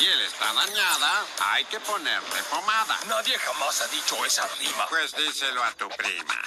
piel está dañada, hay que ponerle pomada. Nadie jamás ha dicho esa rima. Pues díselo a tu prima.